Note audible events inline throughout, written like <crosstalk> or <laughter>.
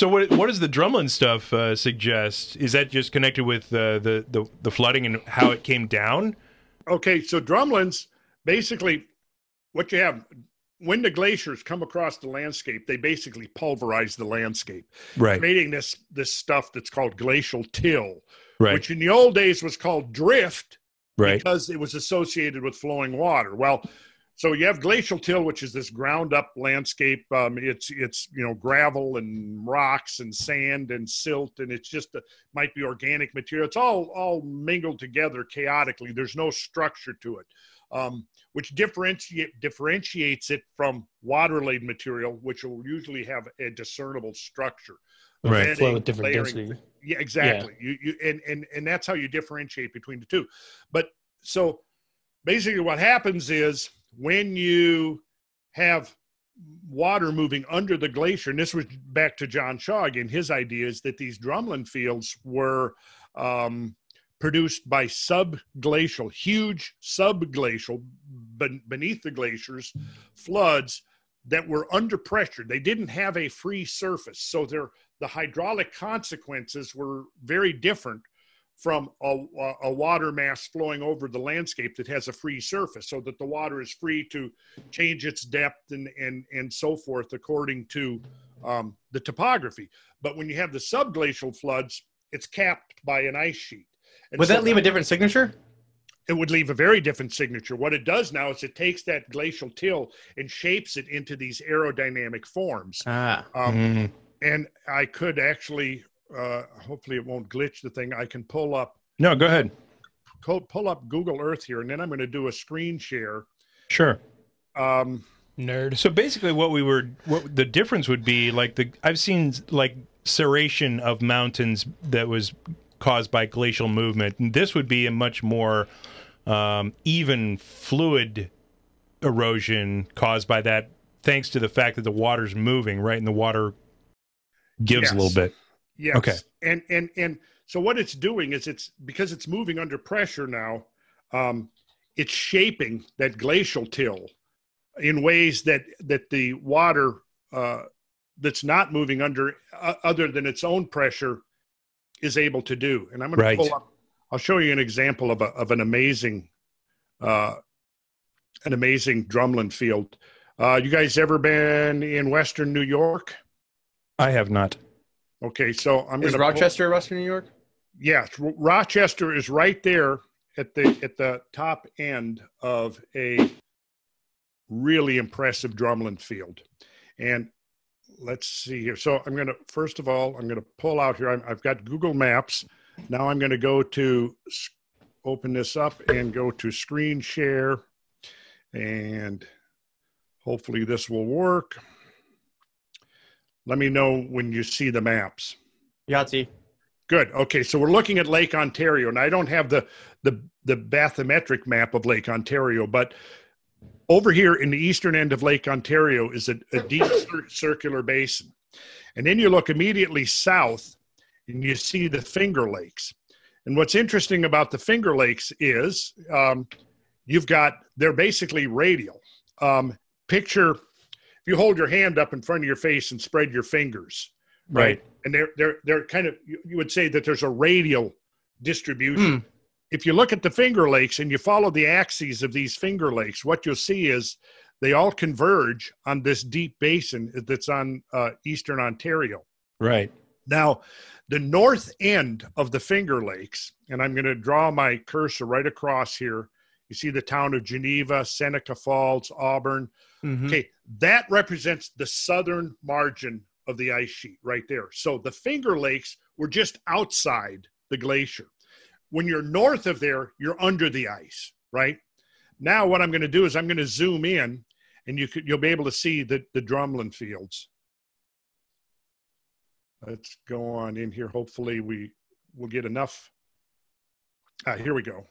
So what what does the drumlin stuff uh, suggest? Is that just connected with uh, the, the the flooding and how it came down? Okay, so drumlins basically what you have when the glaciers come across the landscape, they basically pulverize the landscape, Right. creating this this stuff that's called glacial till, Right. which in the old days was called drift right. because it was associated with flowing water. Well, so you have glacial till, which is this ground up landscape. Um, it's it's you know gravel and rocks and sand and silt, and it's just a, might be organic material. It's all all mingled together chaotically. There's no structure to it, um, which differentiate differentiates it from water laid material, which will usually have a discernible structure. Right. Bedding, Flow with different layering, density. yeah, exactly. You you and and and that's how you differentiate between the two. But so basically what happens is when you have water moving under the glacier, and this was back to John Shaw again, his idea is that these drumlin fields were um, produced by subglacial, huge subglacial, ben- beneath the glaciers, floods that were under pressure. They didn't have a free surface. So their the hydraulic consequences were very different from a, a water mass flowing over the landscape that has a free surface so that the water is free to change its depth and, and, and so forth according to um, the topography. But when you have the subglacial floods, it's capped by an ice sheet. And Would so that leave a different signature? it would leave a very different signature. What it does now is it takes that glacial till and shapes it into these aerodynamic forms. Ah. Um, Mhm. And I could actually, uh, hopefully, it won't glitch the thing. I can pull up No, go ahead. co- pull up Google Earth here, and then I'm going to do a screen share. Sure. Um, Nerd. So basically, what we were, what the difference would be, like the I've seen like serration of mountains that was caused by glacial movement. And this would be a much more um, even fluid erosion caused by that, thanks to the fact that the water's moving right, and the water gives Yes. a little bit. Yes. Okay. And and and so what it's doing is it's because it's moving under pressure now. Um, it's shaping that glacial till in ways that that the water uh, that's not moving under uh, other than its own pressure is able to do. And I'm going Right. to pull up. I'll show you an example of a of an amazing, uh, an amazing drumlin field. Uh, you guys ever been in Western New York? I have not. Okay, so I'm Is going to Rochester, Western New York? Yes, Rochester is right there at the at the top end of a really impressive drumlin field. And let's see here. So I'm going to first of all I'm going to pull out here. I'm, I've got Google Maps. Now I'm going to go to open this up and go to screen share, and hopefully this will work. Let me know when you see the maps. Yahtzee. Good. Okay, so we're looking at Lake Ontario, and I don't have the the the bathymetric map of Lake Ontario, but over here in the eastern end of Lake Ontario is a, a deep cir- circular basin, and then you look immediately south, and you see the Finger Lakes. And what's interesting about the Finger Lakes is um, you've got they're basically radial. Um, picture if you hold your hand up in front of your face and spread your fingers, Right. and they're they're they're kind of you would say that there's a radial distribution. If you look at the Finger Lakes and you follow the axes of these Finger Lakes, what you'll see is they all converge on this deep basin that's on uh, eastern Ontario. Right. Now, the north end of the Finger Lakes, and I'm going to draw my cursor right across here. You see the town of Geneva, Seneca Falls, Auburn. Mhm. Okay, that represents the southern margin of the ice sheet right there. So the Finger Lakes were just outside the glacier. When you're north of there, you're under the ice, right? Now what I'm going to do is I'm going to zoom in and you could you'll be able to see the the drumlin fields. Let's go on in here. Hopefully we will get enough. Ah, here we go.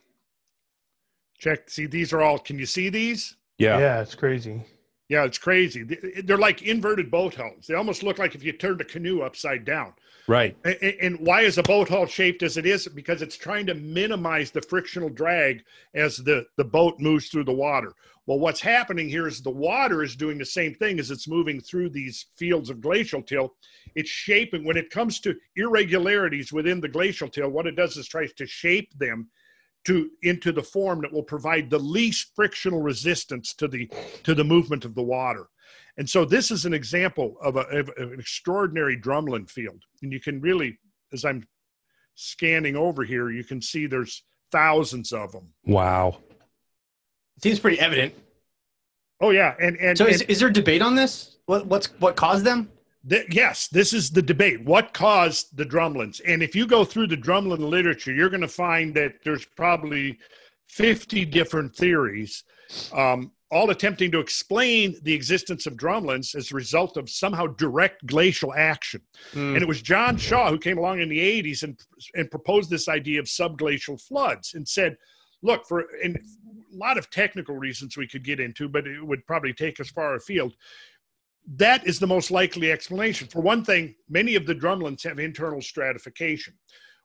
Check. See, these are all. Can you see these? Yeah. Yeah, it's crazy. Yeah, it's crazy. They- They're like inverted boat hulls. They almost look like if you turned a canoe upside down. Right. And why is a boat hull shaped as it is? Because it's trying to minimize the frictional drag as the, the boat moves through the water. Well, what's happening here is the water is doing the same thing as it's moving through these fields of glacial till. It's shaping, when it comes to irregularities within the glacial till, what it does is tries to shape them to into the form that will provide the least frictional resistance to the to the movement of the water. And so this is an example of, a, of an extraordinary drumlin field. And you can really, as I'm scanning over here, you can see there's thousands of them. Wow. Seems pretty evident. Oh yeah, and and, So is, and is there debate on this? What what's what caused them? Th- yes, this is the debate. What caused the drumlins? And if you go through the drumlin literature, you're going to find that there's probably 50 different theories, um, all attempting to explain the existence of drumlins as a result of somehow direct glacial action. Hmm. And it was John Shaw who came along in the 80s and, and proposed this idea of subglacial floods and said, look, for a lot of technical reasons we could get into, but it would probably take us far afield. That is the most likely explanation. For one thing, many of the drumlins have internal stratification,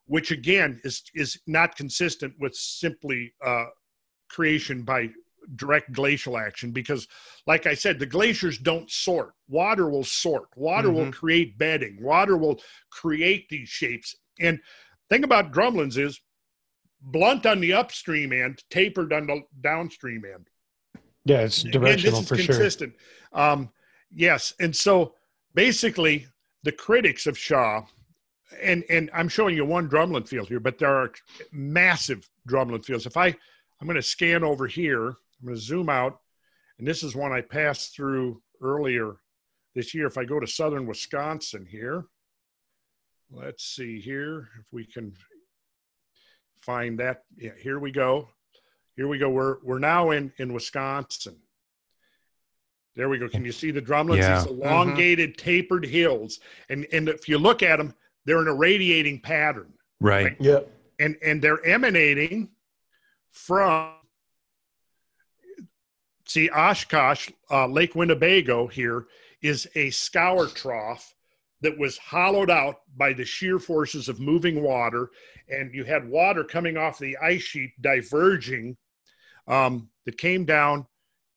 which again is, is not consistent with simply uh, creation by direct glacial action because like i said the glaciers don't sort. Water will sort. Water will create bedding. Water will create these shapes. And thing about drumlins is blunt on the upstream end tapered on the downstream end. Yeah, it's directional and directional this for is sure. consistent. Um, yes and so basically the critics of shaw and and i'm showing you one drumlin field here but there are massive drumlin fields. If i i'm going to scan over here i'm going to zoom out and this is one i passed through earlier this year. If i go to southern wisconsin here let's see here if we can find that. Yeah here we go. Here we go. We're we're now in in wisconsin there we go. Can you see the drumlins Yeah. these elongated tapered hills. And and if you look at them they're in a radiating pattern. Right. Yep. and and they're emanating from see Oshkosh, uh, Lake Winnebago here is a scour trough that was hollowed out by the sheer forces of moving water, and you had water coming off the ice sheet diverging um, that came down,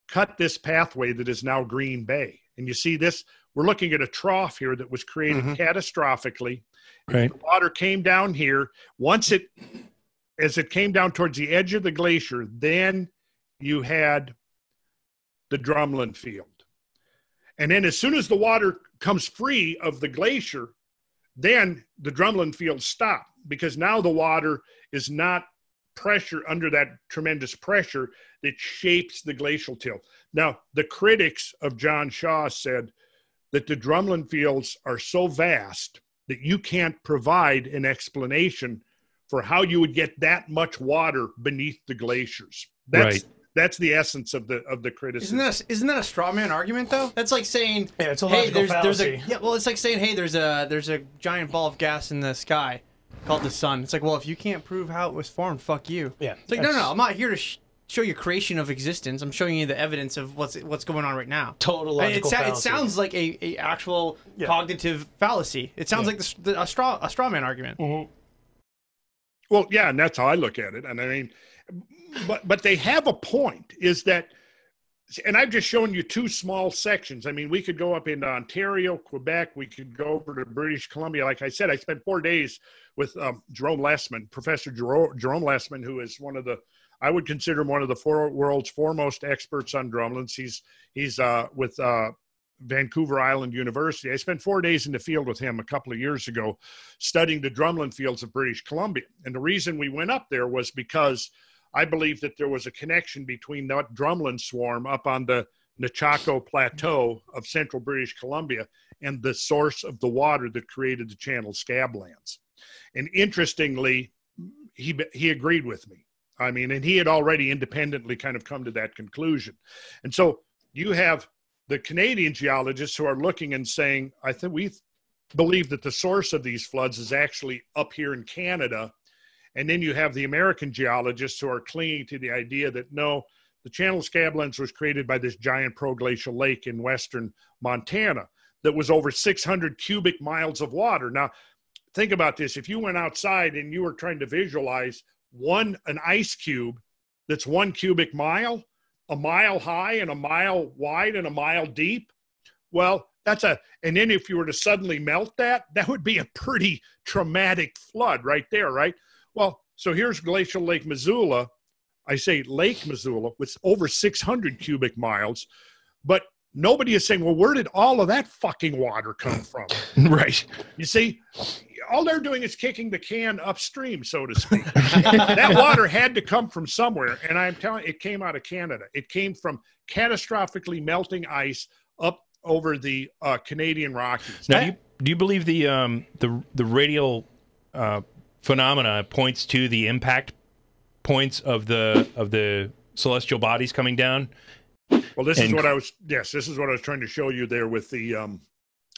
cut this pathway that is now Green Bay. And you see this, we're looking at a trough here that was created Mhm. catastrophically. Right. The water came down here. Once it, as it came down towards the edge of the glacier, then you had the drumlin field. And then as soon as the water comes free of the glacier, then the drumlin field stop because now the water is not pressure under that tremendous pressure that shapes the glacial till. Now, the critics of John Shaw said that the drumlin fields are so vast that you can't provide an explanation for how you would get that much water beneath the glaciers. That's Right. that's the essence of the of the criticism. Isn't that a, isn't that a straw man argument though? That's like saying Yeah, it's a hey, logical there's there's a yeah. Well, it's like saying hey, there's a there's a giant ball of gas in the sky called the sun. It's like well, if you can't prove how it was formed, fuck you. Yeah, It's like no, no, no. I'm not here to sh- show you creation of existence. I'm showing you the evidence of what's what's going on right now. Total logical it, sa- it sounds like a, a actual Yeah. cognitive fallacy. It sounds Yeah. like the, the, a straw a straw man argument. Mhm. Well, yeah, and that's how I look at it. And I mean, but but they have a point. Is that, and I've just shown you two small sections. I mean, we could go up into Ontario, Quebec. We could go over to British Columbia. Like I said, I spent four days with um, Jerome Lesemann, Professor Jerome, Jerome Lesemann, who is one of the I would consider him one of the four world's foremost experts on drumlins. He's he's uh, with uh, Vancouver Island University. I spent four days in the field with him a couple of years ago, studying the drumlin fields of British Columbia. And the reason we went up there was because I believe that there was a connection between that drumlin swarm up on the Nechako Plateau of central British Columbia and the source of the water that created the channel scablands. And interestingly, he he agreed with me. I mean, and he had already independently kind of come to that conclusion. And so you have the Canadian geologists who are looking and saying, I think we believe that the source of these floods is actually up here in Canada. And then you have the American geologists who are clinging to the idea that no, the channel scablands was created by this giant proglacial lake in western Montana that was over 600 cubic miles of water. Now, think about this. If you went outside and you were trying to visualize one an ice cube that's one cubic mile, a mile high and a mile wide and a mile deep, well, that's a and then if you were to suddenly melt that, that would be a pretty traumatic flood right there, right? Well, so here's glacial Lake Missoula. I say Lake Missoula with over 600 cubic miles, but nobody is saying, well, where did all of that fucking water come from? <laughs> right. You see, all they're doing is kicking the can upstream, so to speak. that <laughs> water had to come from somewhere, and I'm telling you, it came out of Canada. It came from catastrophically melting ice up over the uh, Canadian Rockies. Now, do you, do you believe the um, the the radial uh, phenomena points to the impact points of the of the celestial bodies coming down? Well, this and, is what I was. Yes, this is what I was trying to show you there with the um,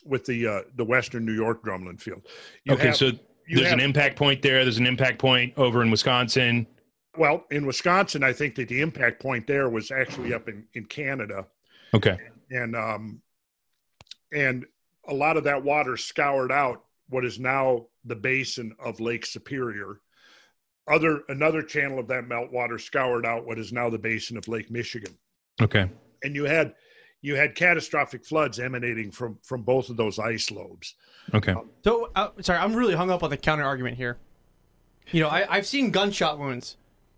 with the uh, the Western New York drumlin field. You okay, have, so there's have, an impact point there. There's an impact point over in Wisconsin. Well, in Wisconsin, I think that the impact point there was actually up in in Canada. Okay. And um, and a lot of that water scoured out what is now the basin of Lake Superior. Other another channel of that meltwater scoured out what is now the basin of Lake Michigan. Okay. And you had you had catastrophic floods emanating from from both of those ice lobes. Okay. Um, so uh, sorry, I'm really hung up on the counter argument here. You know, I, I've seen gunshot wounds.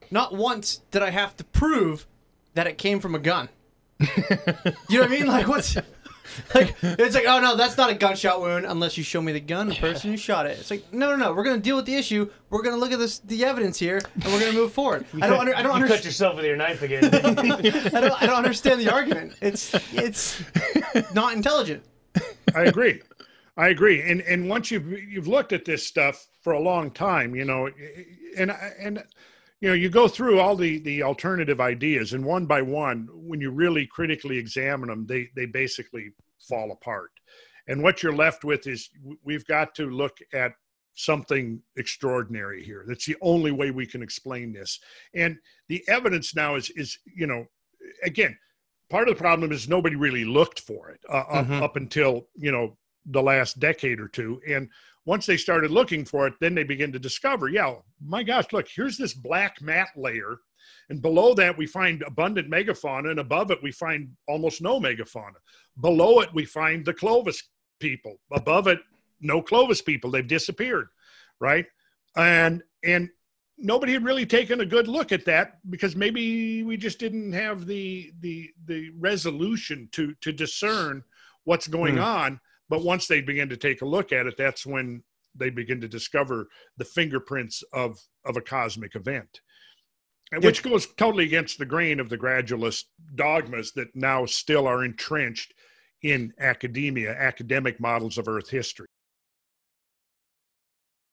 Not once did I have to prove that it came from a gun. <laughs> you know what I mean? Like what's <laughs> like it's like, oh no, that's not a gunshot wound unless you show me the gun, the person who shot it. It's like, no, no, no. We're gonna deal with the issue. We're gonna look at this, the evidence here, and we're gonna move forward. You I don't, cut, under, I don't understand. cut yourself with your knife again. <laughs> I don't, I don't understand the argument. It's, it's not intelligent. I agree. I agree. And and once you've you've looked at this stuff for a long time, you know, and and you know you go through all the the alternative ideas and one by one when you really critically examine them they they basically fall apart. And what you're left with is we've got to look at something extraordinary here. That's the only way we can explain this. And the evidence now is is you know again part of the problem is nobody really looked for it uh, mm-hmm. up, up until you know the last decade or two. And once they started looking for it, then they begin to discover, yeah, my gosh, look, here's this black mat layer. And below that, we find abundant megafauna. And above it, we find almost no megafauna. Below it, we find the Clovis people. Above it, no Clovis people. They've disappeared, right? And, and, nobody had really taken a good look at that because maybe we just didn't have the the the resolution to to discern what's going mm. on but once they begin to take a look at it, that's when they begin to discover the fingerprints of, of a cosmic event. And which goes totally against the grain of the gradualist dogmas that now still are entrenched in academia, academic models of Earth history.